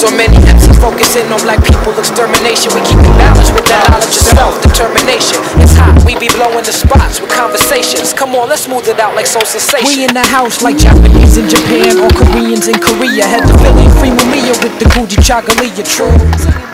So many MCs focusing on black people extermination. We keep it balanced with that knowledge of self determination. It's hot, we be blowing the spots with conversations. Come on, let's smooth it out like soul sensation. We in the house like Japanese in Japan or Koreans in Korea. Had to Philly free Mamiya with the Gucci Chagalia. True.